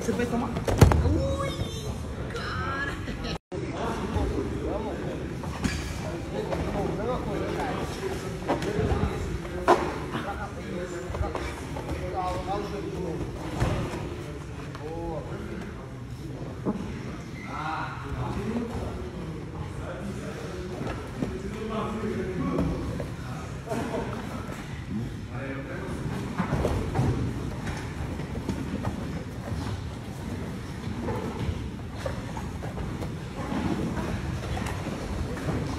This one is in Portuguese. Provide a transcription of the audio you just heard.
Você vai tomar. Ui, cara.